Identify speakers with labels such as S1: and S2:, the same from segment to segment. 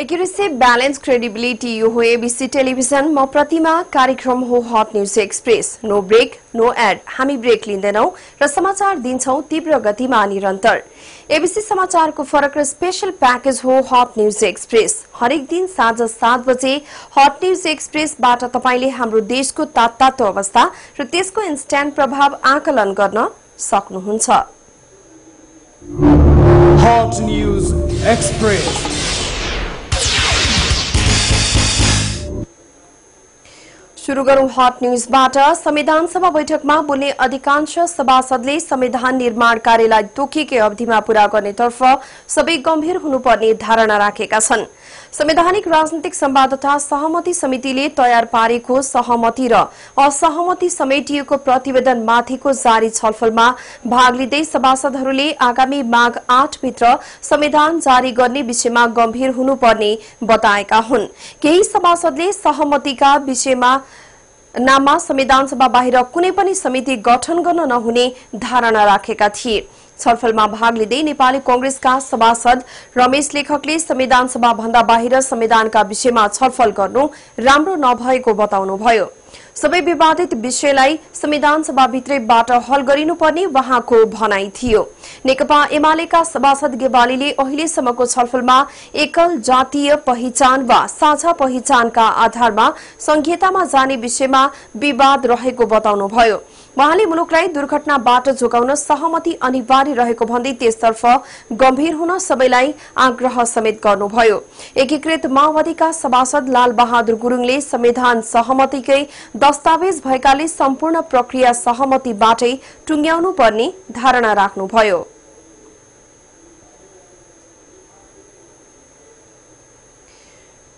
S1: Accuracy, balance, credibility यो हो ABC television. म प्रतिमा कार्यक्रम हो hot news express. No break no ad. हामी ब्रेक लिँदैनौ र समाचार दिन्छौ तीव्र गतिमा निरन्तर। एबिसी समाचारको फरक र स्पेशल प्याकेज हो हट न्युज एक्सप्रेस। हरेक दिन साँझ सात बजे हट न्युज एक्सप्रेसबाट तपाईँले हाम्रो देशको तात्तातो अवस्था र त्यसको इन्स्ट्यान्ट प्रभाव आकलन गर्न सक्नुहुन्छ।
S2: Hot News Express.
S1: शुरू गरौं हट न्यूजबाट संविधान सभा बैठकमा बोल्ने अधिकांश सभासदले संविधान निर्माण कार्यलाई तोकिएकै अवधिमा पूरा गर्नेतर्फ सबै गम्भीर हुनुपर्ने धारणा राखेका छन्। संवैधानिक राजनीतिक संवाद सहमति समितिले तयार पारेको सहमति र असहमति समेटिएको प्रतिवेदन माथिको जारी छलफलमा भाग लिँदै सभासदहरूले आगामी माघ आठभित्र संविधान जारी गर्ने विषयमा गम्भीर हुनुपर्ने बताएका हुन्। केही सभासदले सहमतिका विषयमा नाममा संविधान सभा बाहिर कुनै पनि समिति गठन गर्न नहुने धारणा राखेका थिए। छलफलमा भाग लिँदै नेपाली कंग्रेसका सभासद रमेश लेखकले संविधान सभा भन्दा बाहिर संविधानका विषयमा छलफल गर्नु राम्रो नभएको बताउनुभयो। सबै विवादित विषयलाई संविधान सभाभित्रैबाट हल गरिनुपर्ने वहाँको भनाई थियो। नेकपा एमालेका सभासद गेवालीले अहिलेसम्मको छलफलमा एकल जातीय पहिचान वा साझा पहिचानका आधारमा संहितामा जाने विषयमा विवाद रहेको बताउनुभयो। वहाँले मुलुकलाई दुर्घटनाबाट जोगाउन सहमति अनिवार्य रहेको भन्दै त्यसतर्फ गम्भीर हुन सबैलाई आग्रह समेत गर्नुभयो। एकीकृत माओवादीका सभासद लाल बहादुर गुरूङले संविधान सहमतिकै दस्तावेज भएकाले सम्पूर्ण प्रक्रिया सहमतिबाटै टुंग्याउनु पर्ने धारणा राख्नुभयो।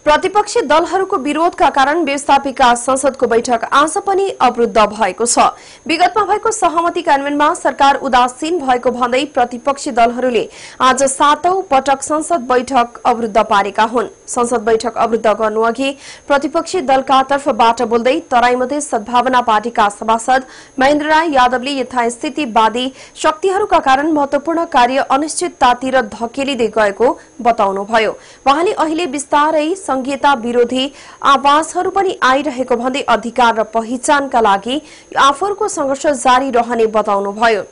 S1: प्रतिपक्षी दलहरूको विरोधका कारण व्यवस्थापिका संसदको बैठक आज पनि अवरुद्ध भएको छ। विगतमा भएको सहमति कार्यान्वयनमा सरकार उदासीन भएको भन्दै प्रतिपक्षी दलहरूले आज सातौं पटक संसद बैठक अवरुद्ध पारेका हुन्। संसद बैठक अवरुद्ध गर्नुअघि प्रतिपक्षी दलका तर्फबाट बोल्दै तराई मध्य सद्भावना पार्टीका सभासद महेन्द्र राय यादवले यथास्थितिवादी शक्तिहरूका कारण महत्वपूर्ण कार्य अनिश्चिततातिर धकेलिँदै गएको बताउनुभयो। वहाँले अहिले बिस्तारै संहिता विरोधी आवाजहरू पनि आइरहेको भन्दै अधिकार र पहिचानका लागि आफूहरूको संघर्ष जारी रहने बताउनुभयो।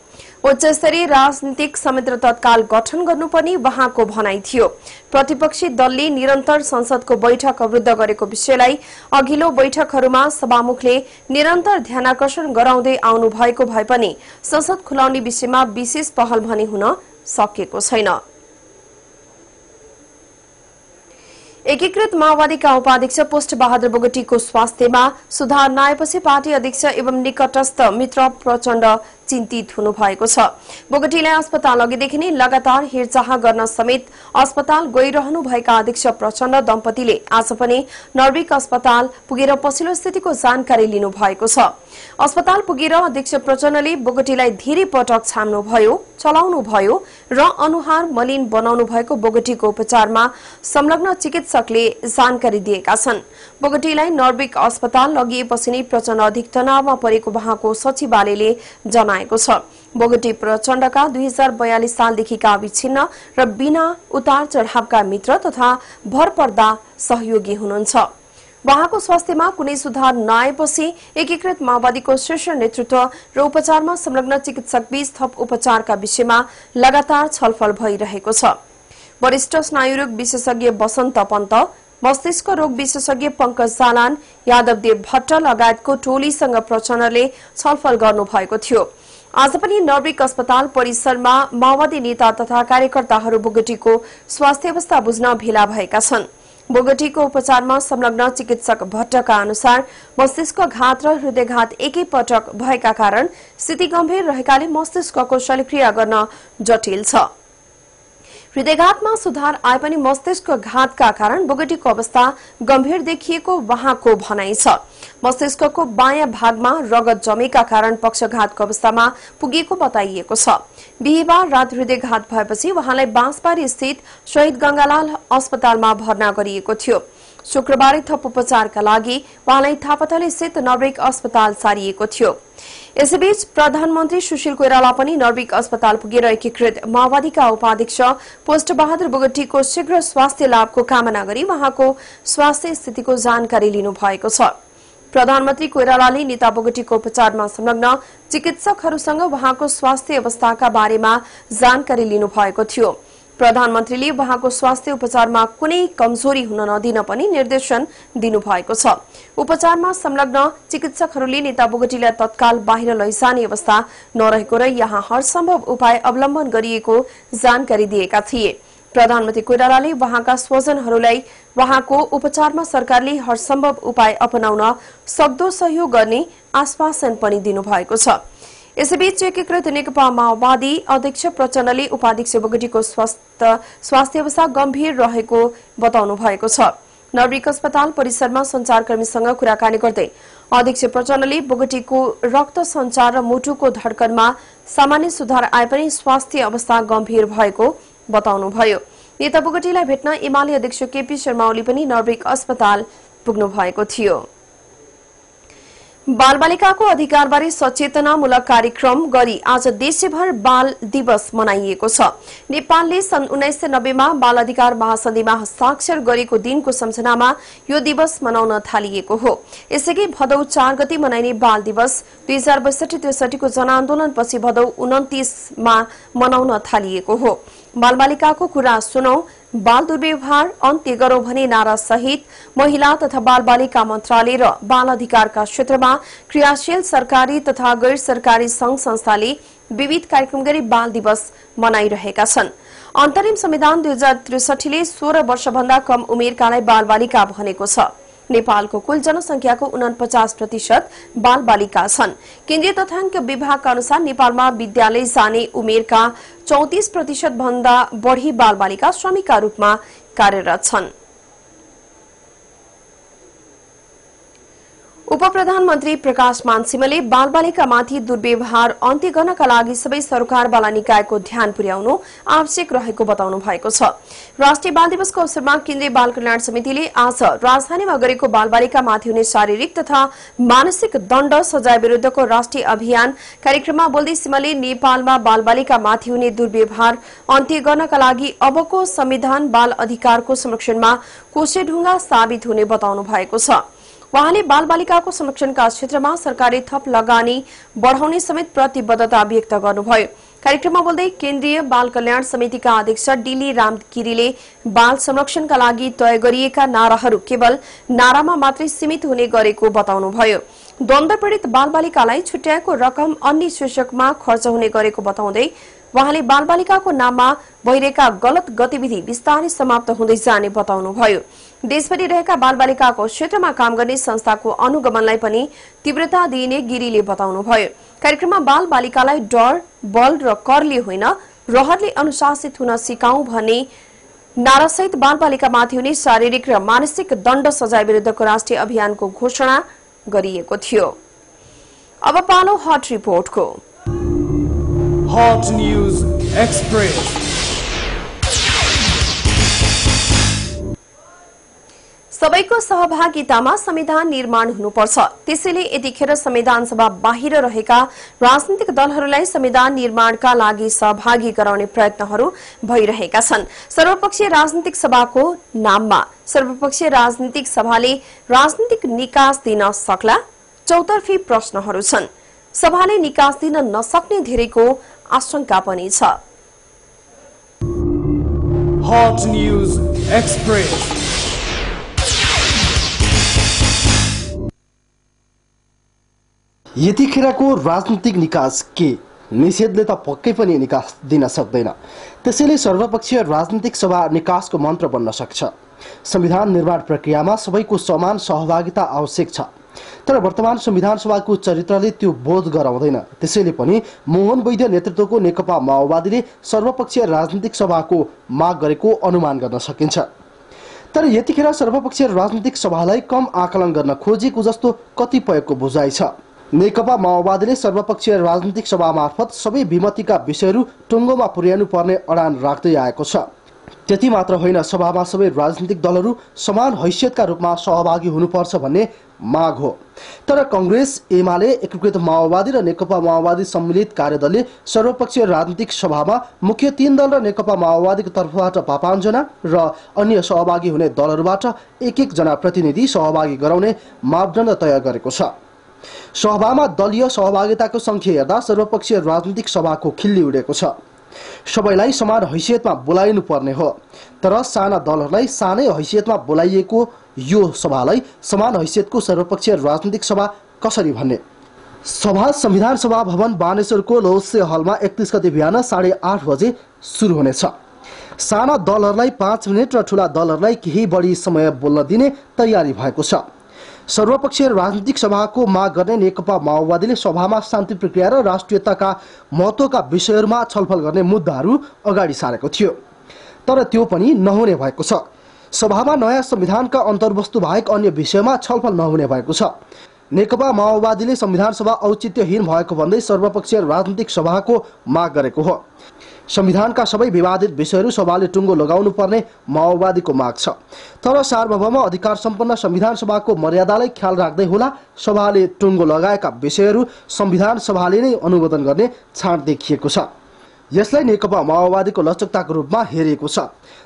S1: उच्च स्तरीय राजनीतिक संयन्त्र तत्काल गठन गर्नुपर्ने वहाँको भनाई थियो। प्रतिपक्षी दलले निरन्तर संसदको बैठक अवरुद्ध गरेको विषयलाई अघिल्लो बैठकहरूमा सभामुखले निरन्तर ध्यानकर्षण गराउँदै आउनु भएको भए पनि संसद खुलाउने विषयमा विशेष पहल भने हुन सकेको छैन। एकीकृत माओवादीका उपाध्यक्ष पुष्ट बहादुर बोगटीको स्वास्थ्यमा सुधार नआएपछि पार्टी अध्यक्ष एवं निकटस्थ मित्र प्रचण्ड चिन्तित हुनु भएको छ। बोगटीलाई अस्पताल अघिदेखि नै लगातार हेरचाह गर्न समेत अस्पताल गइरहनु भएका अध्यक्ष प्रचण्ड दम्पतिले आज पनि नर्विक अस्पताल पुगेर पछिल्लो स्थितिको जानकारी लिनु भएको छ। अस्पताल पुगेर अध्यक्ष प्रचण्डले बोगटीलाई धेरै पटक छाम्नुभयो चलाउनु भयो र अनुहार मलिन बनाउनु भएको बोगटीको उपचारमा संलग्न चिकित्सकले जानकारी दिएका छन्। बोगटीलाई नर्विक अस्पताल लगिएपछि नै प्रचण्ड अधिक तनावमा परेको उहाँको सचिवालयले जनाए। जनाएको छ। बोगटी प्रचण्डका दुई हजार बयालिस सालदेखिका अविच्छिन्न र बिना उतार चढावका मित्र तथा भरपर्दा सहयोगी हुनुहुन्छ। वहाँको स्वास्थ्यमा कुनै सुधार नआएपछि एकीकृत माओवादीको शीर्ष नेतृत्व र उपचारमा संलग्न चिकित्सक बीच थप उपचारका विषयमा लगातार छलफल भइरहेको छ। वरिष्ठ स्नायुरोग विशेषज्ञ वसन्त पन्त मस्तिष्क रोग विशेषज्ञ पंकज जालान यादवदेव भट्ट लगायतको टोलीसँग प्रचण्डले छलफल गर्नुभएको थियो। आज पनि नर्विक अस्पताल परिसरमा माओवादी नेता तथा कार्यकर्ताहरू बोगटीको स्वास्थ्य अवस्था बुझ्न भेला भएका छन्। बोगटीको उपचारमा संलग्न चिकित्सक भट्टका अनुसार मस्तिष्क घात र हृदयघात एकै पटक भएका कारण स्थिति गम्भीर रहेकाले मस्तिष्कको शल्यक्रिया गर्न जटिल छ। हृदयघातमा सुधार आए पनि मस्तिष्क घातका कारण बोगटीको अवस्था गम्भीर देखिएको वहाँको भनाइ छ। मस्तिष्कको बायाँ भागमा रगत जमेका कारण पक्षघातको अवस्थामा पुगेको बताइएको छ। बिहिबार रात हृदयघात भएपछि उहाँलाई बाँसबारी स्थित शहीद गंगालाल अस्पतालमा भर्ना गरिएको थियो। शुक्रबारै थप उपचारका लागि उहाँलाई थापाथली स्थित नवरेक अस्पताल सारिएको थियो। यसैबीच प्रधानमन्त्री सुशील कोइराला पनि नर्विक अस्पताल पुगेर एकीकृत माओवादीका उपाध्यक्ष पोस्ट बहादुर बोगटीको शीघ्र स्वास्थ्य लाभको कामना गरी उहाँको स्वास्थ्य स्थितिको जानकारी लिनु भएको छ। प्रधानमन्त्री कोइरालाले नेता बोगटीको उपचारमा संलग्न चिकित्सकहरूसँग उहाँको स्वास्थ्य अवस्थाका बारेमा जानकारी लिनु भएको थियो। प्रधानमन्त्रीले उहाँको स्वास्थ्य उपचारमा कुनै कमजोरी हुन नदिन पनि निर्देशन दिनुभएको छ। उपचारमा संलग्न चिकित्सकहरूले नेता बोगटीलाई तत्काल बाहिर लैजाने अवस्था नरहेको र यहाँ हरसम्भव उपाय अवलम्बन गरिएको जानकारी दिएका थिए। प्रधानमन्त्री कोइरालाले उहाँका स्वजनहरूलाई उहाँको उपचारमा सरकारले हरसम्भव उपाय अपनाउन सक्दो सहयोग गर्ने आश्वासन पनि दिनुभएको छ। यसैबीच एकीकृत नेकपा माओवादी अध्यक्ष प्रचण्डले उपाध्यक्ष बोगटीको स्वास्थ्य अवस्था गम्भीर रहेको बताउनु भएको छ। नर्विक अस्पताल परिसरमा संचारकर्मीसँग कुराकानी गर्दै अध्यक्ष प्रचण्डले बोगटीको रक्त संचार र मुटुको धड्कनमा सामान्य सुधार आए पनि स्वास्थ्य अवस्था गम्भीर भएको बताउनुभयो। नेता बोगटीलाई भेट्न एमाले अध्यक्ष केपी शर्मा ओली पनि नर्विक अस्पताल पुग्नु भएको थियो। बालबालिकाको अधिकारबारे सचेतनामूलक कार्यक्रम गरी आज देशभर बाल दिवस मनाइएको छ। नेपालले सन् उन्नाइस सय नब्बेमा बाल अधिकार महासन्धिमा हस्ताक्षर गरेको दिनको सम्झनामा यो दिवस मनाउन थालिएको हो। यसैकै भदौ चार गति मनाइने बाल दिवस दुई हजार बैसठी त्रिसठीको जनआन्दोलनपछि भदौ उन्तिसमा मनाउन थालिएको हो। बालबालिकाको कुरा सुनौ बाल दुर्व्यवहार अन्त्य गरौं भने नारा सहित महिला तथा बाल बालिका मन्त्रालय र बाल अधिकारका क्षेत्रमा क्रियाशील सरकारी तथा गैर सरकारी संघ संस्थाले विविध कार्यक्रम गरी बाल दिवस मनाइरहेका छन्। अन्तरिम संविधान दुई हजार त्रिसठीले सोह्र वर्षभन्दा कम उमेरकालाई बाल बालिका भनेको छ। नेपालको कुल जनसंख्याको उनपचास प्रतिशत बाल बालिका छन्। केन्द्रीय तथ्याङ्क विभागका अनुसार नेपालमा विद्यालय जाने उमेरका चौतिस प्रतिशत भन्दा बढ़ी बाल बालिका श्रमिकका रूपमा कार्यरत छन्। उप प्रधानमन्त्री प्रकाश मानसिंहले बालबालिकामाथि दुर्व्यवहार अन्त्य गर्नका लागि सबै सरकारवाला निकायको ध्यान पुर्याउनु आवश्यक रहेको बताउनु भएको छ। राष्ट्रिय बाल दिवसको अवसरमा केन्द्रीय बाल कल्याण समितिले आज राजधानीमा गरेको बालबालिकामाथि हुने शारीरिक तथा मानसिक दण्ड सजाय विरूद्धको राष्ट्रिय अभियान कार्यक्रममा बोल्दै सिंहले नेपालमा बालबालिकामाथि हुने दुर्व्यवहार अन्त्य गर्नका लागि अबको संविधान बाल अधिकारको संरक्षणमा कोसेढुङ्गा साबित हुने बताउनु भएको छ। उहाँले बाल बालिकाको संरक्षणका क्षेत्रमा सरकारले थप लगानी बढ़ाउने समेत प्रतिबद्धता व्यक्त गर्नुभयो। कार्यक्रममा बोल्दै केन्द्रीय बाल कल्याण समितिका अध्यक्ष डिली राम गिरीले बाल संरक्षणका लागि तय गरिएका नाराहरू केवल नारामा मात्रै सीमित हुने गरेको बताउनुभयो। द्वन्द पीड़ित बाल बालिकालाई छुट्याएको रकम अन्य शीर्षकमा खर्च हुने गरेको बताउँदै उहाँले बालबालिकाको नाममा भइरहेका गलत गतिविधि बिस्तारै समाप्त हुँदै जाने बताउनुभयो। देशभरि रहेका बालबालिकाको क्षेत्रमा काम गर्ने संस्थाको अनुगमनलाई पनि तीव्रता दिइने गिरीले बताउनुभयो। कार्यक्रममा बाल बालिकालाई डर बल र करले होइन रहरले अनुशासित हुन सिकाऊ भन्ने नारासहित बाल बालिकामाथि हुने शारीरिक र मानसिक दण्ड सजाय विरूद्धको राष्ट्रिय अभियानको घोषणा गरिएको थियो। अब पालो हट रिपोर्टको।
S2: Hot News Express.
S1: सबैको सहभागितामा संविधान निर्माण हुनुपर्छ। त्यसैले यतिखेर संविधान सभा बाहिर रहेका राजनीतिक दलहरूलाई संविधान निर्माणका लागि सहभागी गराउने प्रयत्नहरू भइरहेका छन्। सर्वपक्षीय राजनीतिक सभाको नाममा सर्वपक्षीय राजनीतिक सभाले राजनीतिक निकास दिन सक्ला। चौतर्फी प्रश्नहरू छन्। सभाले निकास दिन नसक्ने धेरैको आशंका पनि छ।
S3: यतिखेरको राजनीतिक निकास के निषेधले त पक्कै पनि निकास दिन सक्दैन। त्यसैले सर्वपक्षीय राजनीतिक सभा निकासको मन्त्र बन्न सक्छ। संविधान निर्माण प्रक्रियामा सबैको समान सहभागिता आवश्यक छ। तर वर्तमान संविधान सभाको चरित्रले त्यो बोध गराउँदैन। त्यसैले पनि मोहन वैद्य नेतृत्वको नेकपा माओवादीले सर्वपक्षीय राजनीतिक सभाको माग गरेको अनुमान गर्न सकिन्छ। तर यतिखेर सर्वपक्षीय राजनीतिक सभालाई कम आकलन गर्न खोजिएको जस्तो कतिपयको बुझाइ छ। नेकपा माओवादीले सर्वपक्षीय राजनीतिक सभा मार्फत सबै विमतिका विषयहरू टुङ्गोमा पुर्याउनु पर्ने अडान राख्दै आएको छ। त्यति मात्र होइन सभामा सबै राजनीतिक दलहरू समान हैसियतका रूपमा सहभागी हुनुपर्छ भन्ने माग हो। तर कङ्ग्रेस एमाले एकीकृत माओवादी र नेकपा माओवादी सम्मिलित कार्यदलले सर्वपक्षीय राजनीतिक सभामा मुख्य तीन दल र नेकपा माओवादीको तर्फबाट पाँचजना र अन्य सहभागी हुने दलहरूबाट एक एकजना प्रतिनिधि सहभागी गराउने मापदण्ड तय गरेको छ। सभामा दलीय सहभागिताको सङ्ख्या हेर्दा सर्वपक्षीय राजनीतिक सभाको खिल्ली उडेको छ। सबैलाई समान हैसियतमा बोलाइनु पर्ने हो। तर साना दलहरूलाई सानै हैसियतमा बोलाइएको यो सभालाई समान हैसियतको सर्वपक्षीय राजनीतिक सभा कसरी भन्ने? सभा संविधान सभा भवन बानेश्वरको लोसे हलमा एकतिस गते बिहान साढे आठ बजे सुरु हुनेछ। साना दलहरूलाई पाँच मिनट र ठुला दलहरूलाई केही बढी समय बोल्न दिने तयारी भएको छ। सर्वपक्षीय राजनीतिक सभाको माग गर्ने नेकपा माओवादीले सभामा शान्ति प्रक्रिया र राष्ट्रियताका महत्त्वका विषयहरूमा छलफल गर्ने मुद्दाहरू अगाडि सारेको थियो। तर त्यो पनि नहुने भएको छ। सभामा नयाँ संविधानका अन्तर्वस्तु बाहेक अन्य विषयमा छलफल नहुने भएको छ। नेकपा माओवादीले संविधान सभा औचित्यहीन भएको भन्दै सर्वपक्षीय राजनीतिक सभाको माग गरेको हो। संविधानका सबै विवादित विषयहरू सभाले टुङ्गो लगाउनु पर्ने माओवादीको माग छ। तर सार्वभौम अधिकार सम्पन्न संविधान सभाको मर्यादालाई ख्याल राख्दै होला सभाले टुङ्गो लगाएका विषयहरू संविधान सभाले नै अनुमोदन गर्ने छाँट देखिएको छ। यसलाई नेकपा माओवादीको लचकताको रूपमा हेरिएको छ।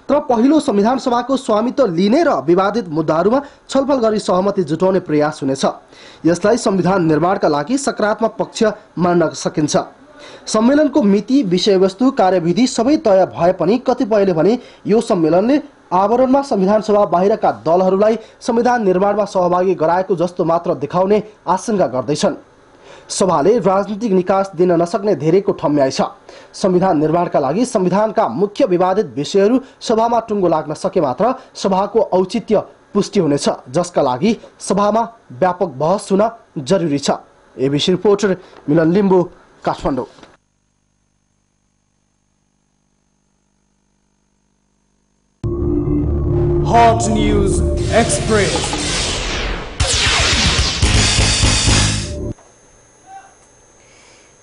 S3: तर पहिलो संविधान सभाको स्वामित्व लिने र विवादित मुद्दाहरूमा छलफल गरी सहमति जुटाउने प्रयास हुनेछ। यसलाई संविधान निर्माणका लागि सकारात्मक पक्ष मान्न सकिन्छ। सम्मेलनको मिति विषयवस्तु कार्यविधि सबै तय भए पनि कतिपयले भने यो सम्मेलनले आवरणमा संविधान सभा बाहिरका दलहरूलाई संविधान निर्माणमा सहभागी गराएको जस्तो मात्र देखाउने आशंका गर्दैछन्। सभाले राजनीतिक निकास दिन नसक्ने धेरैको ठम्याइ छ। संविधान निर्माणका लागि संविधानका मुख्य विवादित विषयहरू सभामा टुङ्गो लाग्न सके मात्र सभाको औचित्य पुष्टि हुनेछ जसका लागि सभामा व्यापक बहस हुन जरुरी छ। ABC reporter Milan Limbu. Kathmandu
S2: Hot News Express.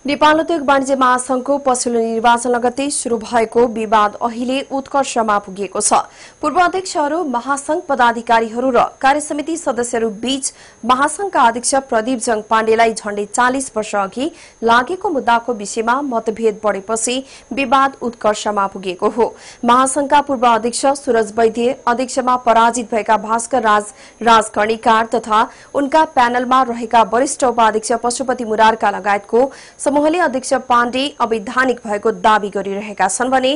S1: Nepal उद्योग वाणिज्य महासंघको पछिल्लो निर्वाचन लगत्तै शुरू भएको विवाद अहिले उत्कर्षमा पुगेको छ। पूर्व अध्यक्षहरू महासंघ पदाधिकारीहरू र कार्यसमिति सदस्यहरू बीच महासंघका अध्यक्ष प्रदीप जङ पाण्डेलाई झण्डै चालिस वर्ष अघि लागेको मुद्दाको विषयमा मतभेद बढ़ेपछि विवाद उत्कर्षमा पुगेको हो। महासंघका पूर्व अध्यक्ष सूरज वैद्य अध्यक्षमा पराजित भएका भास्कर राज राजकर्णिकार तथा उनका प्यानलमा रहेका वरिष्ठ उपाध्यक्ष पशुपति मुरारका लगायतको समूहले अध्यक्ष पाण्डे अवैधानिक भएको दावी गरिरहेका छन् भने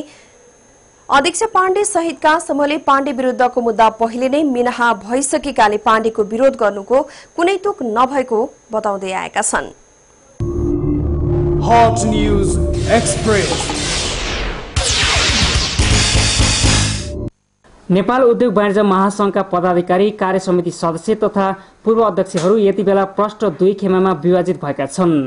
S1: अध्यक्ष पाण्डे सहितका समूहले पाण्डे विरूद्धको मुद्दा पहिले नै मिनाहा भइसकेकाले पाण्डेको विरोध गर्नुको कुनै तुक नभएको बताउँदै आएका छन्.
S4: नेपाल उद्योग वाणिज्य महासंघका पदाधिकारी कार्य समिति सदस्य तथा पूर्व अध्यक्षहरू यति बेला प्रष्ट दुई खेमामा विभाजित भएका छन्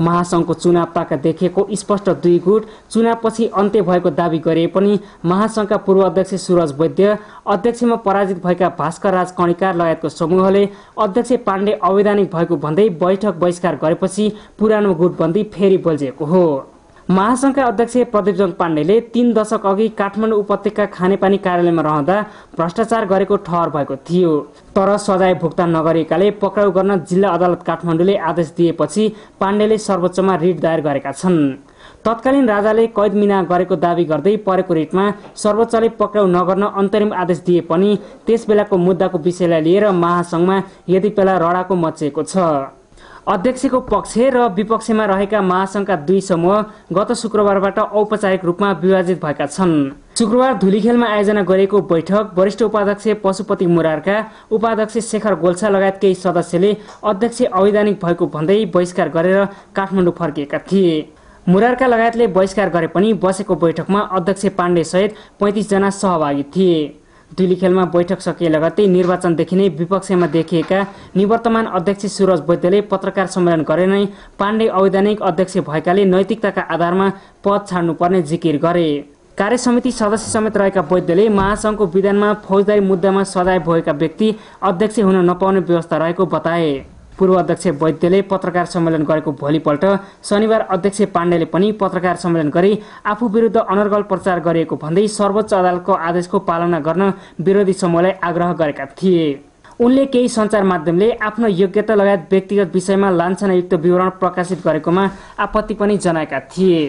S4: महासंघको चुनाव ताका देखिएको स्पष्ट दुई गुट चुनावपछि अन्त्य भएको दावी गरे पनि महासंघका पूर्व अध्यक्ष सुरज वैद्य अध्यक्षमा पराजित भएका भास्कर राज कणिकार लगायतको समूहले अध्यक्ष पाण्डे अवैधानिक भएको भन्दै बैठक बहिष्कार गरेपछि पुरानो गुटबन्दी फेरि बल्झिएको हो। महासंघका अध्यक्ष प्रदीपजङ पाण्डेले तीन दशक अघि काठमाडौँ उपत्यका खानेपानी कार्यालयमा रहँदा भ्रष्टाचार गरेको ठहर भएको थियो। तर सजाय भुक्तान नगरिएकाले पक्राउ गर्न जिल्ला अदालत काठमाडौँले आदेश दिएपछि पाण्डेले सर्वोच्चमा रिट दायर गरेका छन्। तत्कालीन राजाले कैद मिना गरेको दावी गर्दै परेको रिटमा सर्वोच्चले पक्राउ नगर्न अन्तरिम आदेश दिए पनि त्यस बेलाको मुद्दाको विषयलाई लिएर महासंघमा यति बेला रडाको मचिएको छ। अध्यक्षको पक्ष र विपक्षमा रहेका महासंघका दुई समूह गत शुक्रबारबाट औपचारिक रूपमा विभाजित भएका छन्। शुक्रबार धुलीखेलमा आयोजना गरिएको बैठक वरिष्ठ उपाध्यक्ष पशुपति मुरारका उपाध्यक्ष शेखर गोल्छा लगायत केही सदस्यले अध्यक्ष अवैधानिक भएको भन्दै बहिष्कार गरेर काठमाडौँ फर्किएका थिए। मुरारका लगायतले बहिष्कार गरे पनि बसेको बैठकमा अध्यक्ष पाण्डे सहित पैँतिसजना सहभागी थिए। दुली खेलमा बैठक सकिए लगत्तै निर्वाचनदेखि नै विपक्षमा देखिएका निवर्तमान अध्यक्ष सुरज वैद्यले पत्रकार सम्मेलन गरे नै पाण्डे अवैधानिक अध्यक्ष भएकाले नैतिकताका आधारमा पद छाड्नुपर्ने जिकिर गरे। कार्य समिति सदस्य समेत रहेका वैद्यले महासंघको विधानमा फौजदारी मुद्दामा सजाय भएका व्यक्ति अध्यक्ष हुन नपाउने व्यवस्था रहेको बताए। पूर्व अध्यक्ष वैद्यले पत्रकार सम्मेलन गरेको भोलिपल्ट शनिबार अध्यक्ष पाण्डेले पनि पत्रकार सम्मेलन गरी आफू विरुद्ध अनर्गल प्रचार गरिएको भन्दै सर्वोच्च अदालतको आदेशको पालना गर्न विरोधी समूहलाई आग्रह गरेका थिए। उनले केही सञ्चार माध्यमले आफ्नो योग्यता लगायत व्यक्तिगत विषयमा लान्छनायुक्त विवरण प्रकाशित गरेकोमा आपत्ति पनि जनाएका थिए।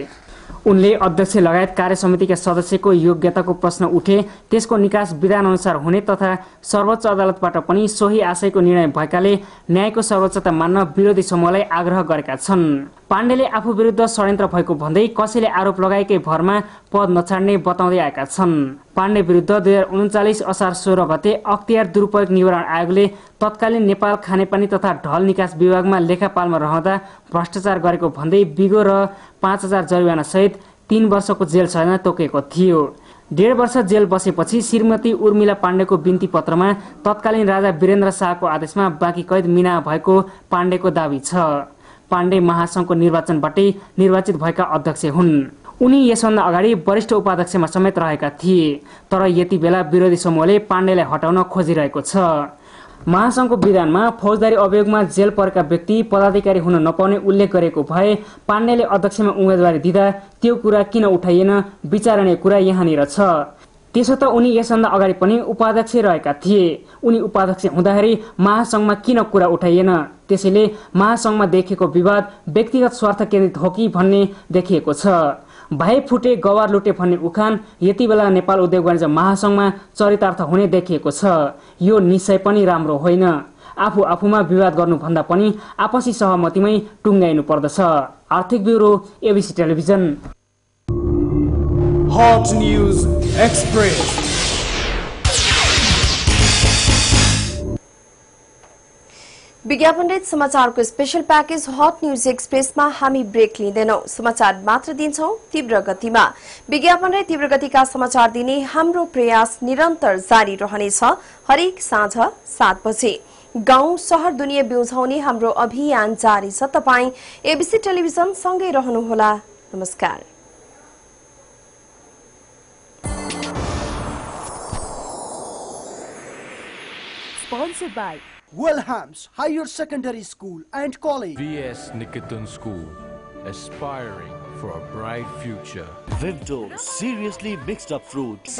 S4: उनले अध्यक्ष लगायत कार्य समितिका सदस्यको योग्यताको प्रश्न उठे। त्यसको निकास विधान अनुसार हुने तथा सर्वोच्च अदालतबाट पनि सोही आशयको निर्णय भएकाले न्यायको सर्वोच्चता मान्न विरोधी समूहलाई आग्रह गरेका छन्। पाण्डेले आफू विरुद्ध षड्यन्त्र भएको भन्दै कसैले आरोप लगाएकै भरमा पद नछाड्ने बताउँदै आएका छन्। पाण्डे विरुद्ध दुई हजार उन्चालिस असार सोह्र गते अख्तियार दुरुपयोग निवारण आयोगले तत्कालीन नेपाल खानेपानी तथा ढल निकास विभागमा लेखापालमा रहँदा भ्रष्टाचार गरेको भन्दै बिगो र पाँच हजार जरिवाना सहित तीन वर्षको जेल सजाय तोकेको थियो। डेढ वर्ष जेल बसेपछि श्रीमती उर्मिला पाण्डेको बिन्ती पत्रमा तत्कालीन राजा वीरेन्द्र शाहको आदेशमा बाँकी कैद मिना भएको पाण्डेको दावी छ। पाण्डे महासंघको निर्वाचनबाटै निर्वाचित भएका अध्यक्ष हुन्। उनी यसभन्दा अगाडि वरिष्ठ उपाध्यक्षमा समेत रहेका थिए तर यति बेला विरोधी समूहले पाण्डेलाई हटाउन खोजिरहेको छ। महासंघको विधानमा फौजदारी अभियोगमा जेल परेका व्यक्ति पदाधिकारी हुन नपाउने उल्लेख गरेको भए पाण्डेले अध्यक्षमा उम्मेदवारी दिँदा त्यो कुरा किन उठाइएन विचारणीय कुरा यहाँनिर छ। त्यसो त उनी यसभन्दा अगाडि पनि उपाध्यक्ष रहेका थिए। उनी उपाध्यक्ष हुँदाखेरि महासंघमा किन कुरा उठाइएन? त्यसैले महासंघमा देखिएको विवाद व्यक्तिगत स्वार्थ केन्द्रित हो कि भन्ने देखिएको छ। भाइ फुटे गवार लुटे भन्ने उखान यति बेला नेपाल उद्योग वाणिज्य महासंघमा चरितार्थ हुने देखिएको छ। यो निश्चय पनि राम्रो होइन। आफू आफूमा विवाद गर्नुभन्दा पनि आपसी सहमतिमै टुङ्गाइनु पर्दछ आर्थिक bureau ABC television.
S2: Hot News Express.
S1: विज्ञापन रहित समाचारको स्पेशल प्याकेज हट न्यूज एक्सप्रेसमा हामी ब्रेक लिँदैनौ। समाचार मात्र दिन्छौ तीव्र गतिमा। विज्ञापन रहित तीव्र गतिका समाचार दिने हाम्रो प्रयास निरन्तर जारी रहनेछ हरेक साँझ सात बजे। गाउँ शहर दुनियाँ बिउझाउने हाम्रो अभियान जारी छ। तपाईँ एबिसी टेलिभिजन सँगै रहनुहोला। नमस्कार।
S5: Sponsored by
S6: Wilhelms Higher Secondary School and College.
S7: VS Nikitan School, aspiring for a bright future.
S8: Vivdo seriously mixed up fruits.